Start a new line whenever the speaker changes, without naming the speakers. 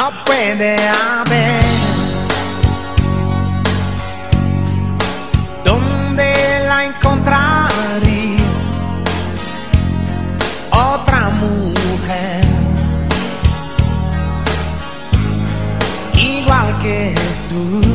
no puede haber. ¿Dónde la encontraría otra mujer? Igual que tú.